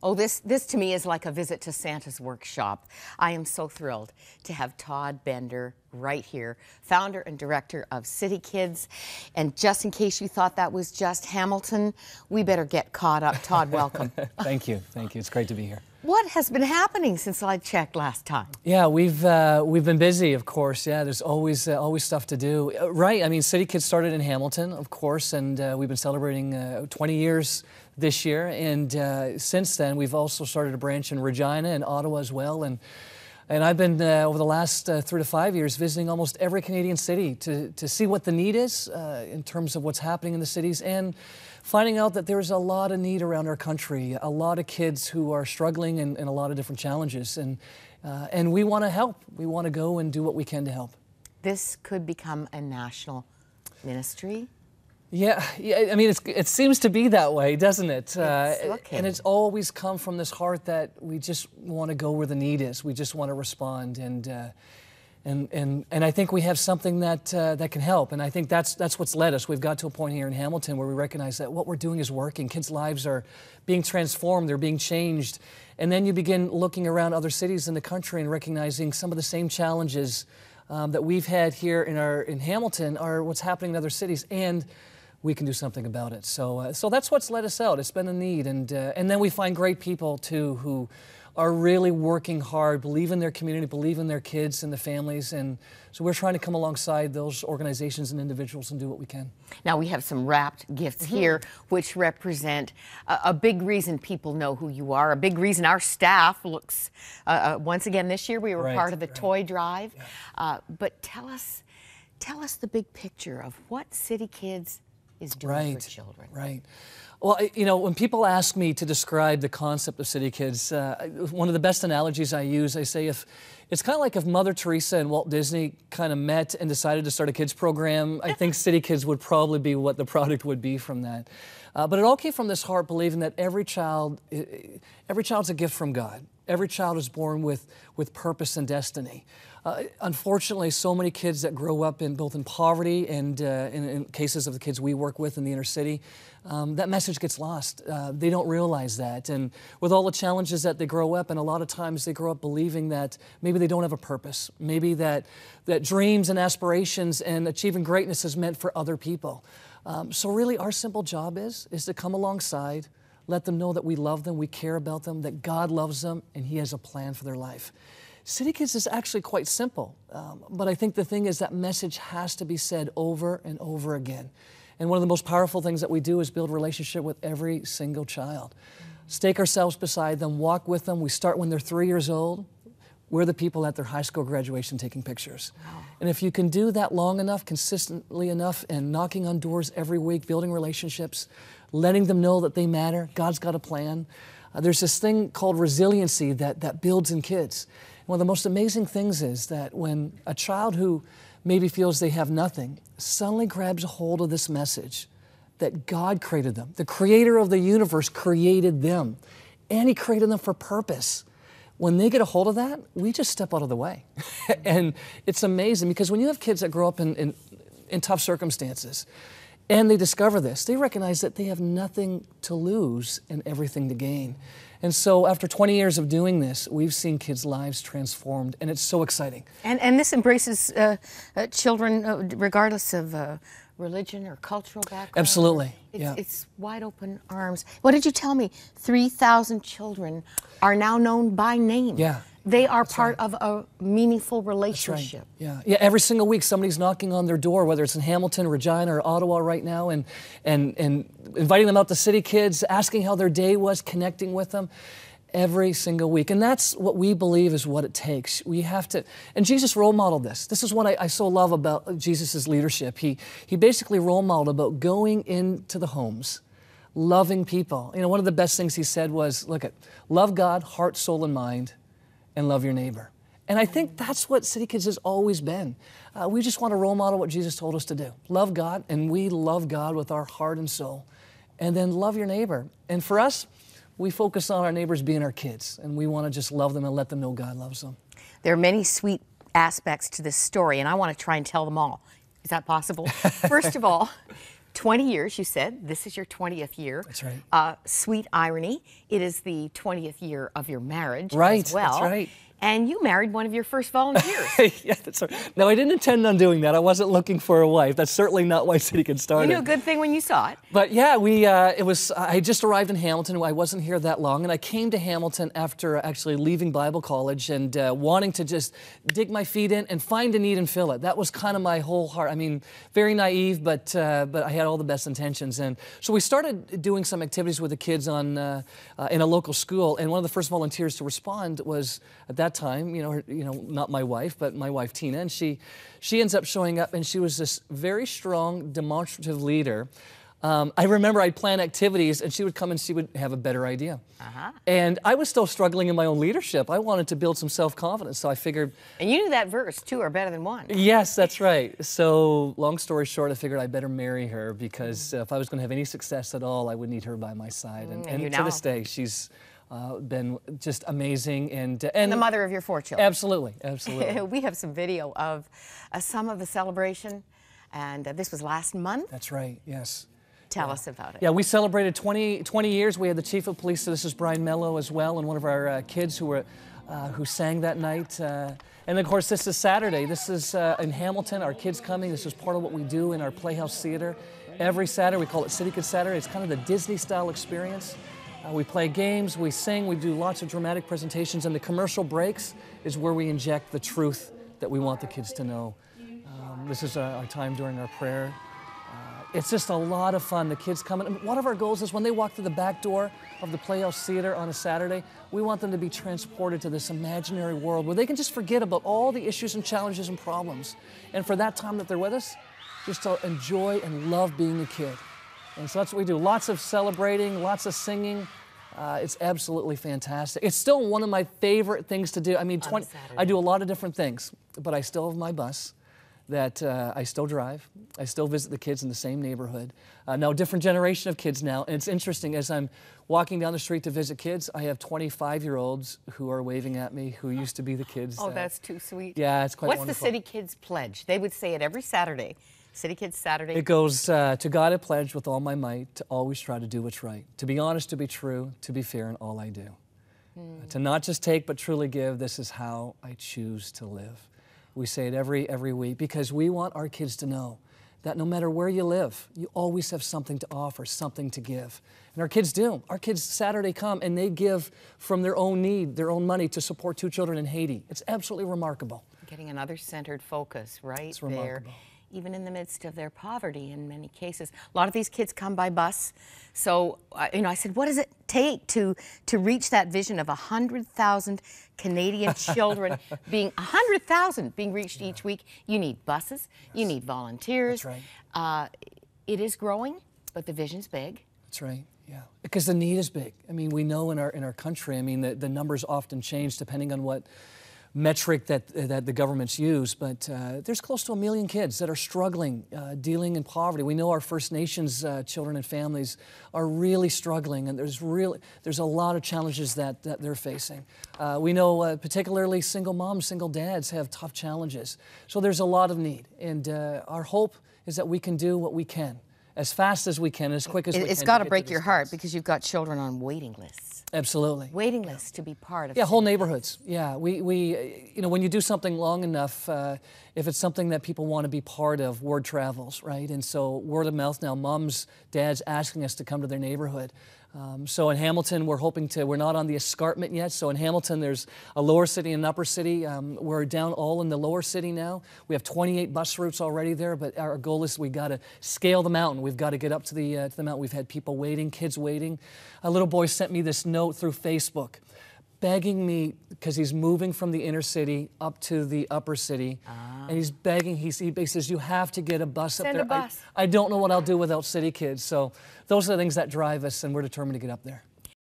Oh, this, this to me is like a visit to Santa's workshop. I am so thrilled to have Todd Bender right here, founder and director of City Kidz. And just in case you thought that was just Hamilton, we better get caught up. Todd, welcome. Thank you. Thank you. It's great to be here. What has been happening since I checked last time? Yeah, we've uh, we've been busy, of course. Yeah, there's always uh, always stuff to do. Uh, right. I mean, City Kidz started in Hamilton, of course, and uh, we've been celebrating uh, 20 years this year. And since then, we've also started a branch in Regina and Ottawa as well. And and I've been uh, over the last uh, three to five years visiting almost every Canadian city to to see what the need is uh, in terms of what's happening in the cities and finding out that there's a lot of need around our country, a lot of kids who are struggling and, and a lot of different challenges. And, uh, and we want to help. We want to go and do what we can to help. This could become a national ministry. Yeah, yeah. I mean, it seems to be that way, doesn't it? Uh, and it's always come from this heart that we just want to go where the need is. We just want to respond, and uh, and, and, and I think we have something that, uh, that can help. And I think that's, that's what's led us. We've got to a point here in Hamilton where we recognize that what we're doing is working. Kids' lives are being transformed, they're being changed. And then you begin looking around other cities in the country and recognizing some of the same challenges um, that we've had here in, our, in Hamilton are what's happening in other cities. And we can do something about it. So, uh, so that's what's led us out. It's been a need. And, uh, and then we find great people, too, who are really working hard, believe in their community, believe in their kids and the families. And so we're trying to come alongside those organizations and individuals and do what we can. Now, we have some wrapped gifts mm -hmm. here, which represent a, a, big reason people know who you are, a big reason our staff looks. Uh, uh, once again, this year we were right, part of the right. toy drive. Yeah. Uh, but tell us, tell us the big picture of what City Kidz is doing right, for children. Right. Well, you know, when people ask me to describe the concept of City Kidz, uh, one of the best analogies I use, I say if it's kind of like if Mother Teresa and Walt Disney kind of met and decided to start a kids program, I think City Kidz would probably be what the product would be from that. Uh, but it all came from this heart believing that every child, every child's a gift from God. Every child is born with, with purpose and destiny. Uh, unfortunately, so many kids that grow up in both in poverty and uh, in, in, cases of the kids we work with in the inner city, um, that message gets lost. Uh, they don't realize that. And with all the challenges that they grow up, and a lot of times they grow up believing that maybe they don't have a purpose, maybe that, that dreams and aspirations and achieving greatness is meant for other people. Um, so really our simple job is, is to come alongside, let them know that we love them, we care about them, that God loves them, and He has a plan for their life. City Kidz is actually quite simple, um, but I think the thing is that message has to be said over and over again. And one of the most powerful things that we do is build relationship with every single child. Stake ourselves beside them, walk with them. We start when they're three years old. We're the people at their high school graduation taking pictures. Wow. And if you can do that long enough, consistently enough, and knocking on doors every week, building relationships, letting them know that they matter, God's got a plan. Uh, there's this thing called resiliency that, that builds in kids. One of the most amazing things is that when a child who maybe feels they have nothing suddenly grabs a hold of this message that God created them, the creator of the universe created them, and He created them for purpose. When they get a hold of that, we just step out of the way. and it's amazing because when you have kids that grow up in, in, in tough circumstances, and they discover this. They recognize that they have nothing to lose and everything to gain. And so, after 20 years of doing this, we've seen kids' lives transformed, and it's so exciting. And, and this embraces uh, uh, children uh, regardless of uh, religion or cultural background. Absolutely. It's, yeah. it's wide open arms. What did you tell me? 3,000 children are now known by name. Yeah. They are That's part right. of a meaningful relationship. Right. Yeah, yeah. Every single week, somebody's knocking on their door, whether it's in Hamilton, Regina, or Ottawa right now, and and and inviting them out to City Kidz, asking how their day was, connecting with them every single week. And that's what we believe is what it takes. We have to, and Jesus role modeled this. This is what I, I so love about Jesus' leadership. He, he basically role modeled about going into the homes, loving people. You know, one of the best things he said was, look at, love God, heart, soul, and mind, and love your neighbor. And I think that's what City Kidz has always been. Uh, we just want to role model what Jesus told us to do love God, and we love God with our heart and soul. And then love your neighbor. And for us, we focus on our neighbors being our kids, and we want to just love them and let them know God loves them. There are many sweet aspects to this story, and I want to try and tell them all. Is that possible? First of all, 20 years, you said. This is your 20th year. That's right. Uh, sweet irony. It is the 20th year of your marriage right, as well. That's right. And you married one of your first volunteers. yeah, that's right. No, I didn't intend on doing that. I wasn't looking for a wife. That's certainly not why City Kidz started. You knew a good thing when you saw it. But yeah, we uh, it was. I just arrived in Hamilton. I wasn't here that long, and I came to Hamilton after actually leaving Bible college and uh, wanting to just dig my feet in and find a need and fill it. That was kind of my whole heart. I mean, very naive, but uh, but I had all the best intentions. And so we started doing some activities with the kids on uh, uh, in a local school. And one of the first volunteers to respond was at that time, you know, her, you know, not my wife, but my wife Tina, and she she ends up showing up, and she was this very strong, demonstrative leader. Um, I remember I'd plan activities, and she would come and she would have a better idea. Uh-huh. And I was still struggling in my own leadership. I wanted to build some self confidence, so I figured. And you knew that verse, two are better than one. Yes, that's right. So, long story short, I figured I'd better marry her because uh, if I was going to have any success at all, I would need her by my side. And, Mm, and you to know. this day, she's uh, been just amazing and and, And the mother of your four children. Absolutely, absolutely. we have some video of uh, some of the celebration, and uh, this was last month. that's right. Yes. Tell us about it. Yeah, we celebrated 20, 20 years. We had the chief of police. So this is Brian Mello as well, and one of our uh, kids who were uh, who sang that night. Uh, and of course, this is Saturday. This is uh, in Hamilton. Our kids coming. This is part of what we do in our Playhouse Theater every Saturday. We call it City Kidz Saturday. It's kind of the Disney-style experience. Uh, we play games, we sing, we do lots of dramatic presentations, and the commercial breaks is where we inject the truth that we want the kids to know. Um, this is our, time during our prayer. Uh, it's just a lot of fun. The kids come in. One of our goals is when they walk through the back door of the Playhouse Theater on a Saturday, we want them to be transported to this imaginary world where they can just forget about all the issues and challenges and problems. And for that time that they're with us, just to enjoy and love being a kid. And so that's what we do. Lots of celebrating, lots of singing. Uh, it's absolutely fantastic. It's still one of my favorite things to do. I mean, 20, I do a lot of different things, but I still have my bus that uh, I still drive. I still visit the kids in the same neighborhood. Uh, now, different generation of kids now. And it's interesting as I'm walking down the street to visit kids, I have 25 year olds who are waving at me who used to be the kids. Oh, that- that's too sweet. Yeah, it's quite What's wonderful. the City Kidz Pledge? They would say it every Saturday. City Kidz Saturday. It goes uh, to God I pledge with all my might to always try to do what's right, to be honest, to be true, to be fair in all I do. Uh, to not just take but truly give, this is how I choose to live. We say it every every week because we want our kids to know that no matter where you live, you always have something to offer, something to give. And our kids do. Our kids Saturday come and they give from their own need, their own money to support two children in Haiti. It's absolutely remarkable. Getting another centered focus right It's there, remarkable. Even in the midst of their poverty in many cases. A lot of these kids come by bus. So, uh, you know, I said, what does it take to, to reach that vision of 100,000 Canadian children being, 100,000 being reached each week? You need buses, you need volunteers. That's right. Uh, it is growing, but the vision's big. That's right. Yeah, because the need is big. I mean, we know in our in our country. I mean, the, the numbers often change depending on what metric that that the governments use. But uh, there's close to a million kids that are struggling, uh, dealing in poverty. We know our First Nations uh, children and families are really struggling, and there's really there's a lot of challenges that that they're facing. Uh, we know uh, particularly single moms, single dads have tough challenges. So there's a lot of need, and uh, our hope is that we can do what we can as fast as we can, as quick as we It, can. it's got to break your heart because you've got children on waiting lists. Absolutely. Waiting lists to be part of. Yeah, whole neighborhoods. Yeah, we, we uh, you know, when you do something long enough, uh, if it's something that people want to be part of, word travels, right? And so word of mouth now, moms, dads asking us to come to their neighborhood. Um, so in Hamilton, we're hoping to, we're not on the escarpment yet. So in Hamilton, there's a lower city and an upper city. Um, we're down all in the lower city now. We have 28 bus routes already there, but our goal is we got to scale the mountain. We've got to get up to the, uh, to the mountain. We've had people waiting, kids waiting. A little boy sent me this note through Facebook begging me because he's moving from the inner city up to the upper city, and he's ah. begging. He's, he says, "You have to get a bus Send up a there." I- I, don't know what I'll do without City Kidz. So those are the things that drive us, and we're determined to get up there.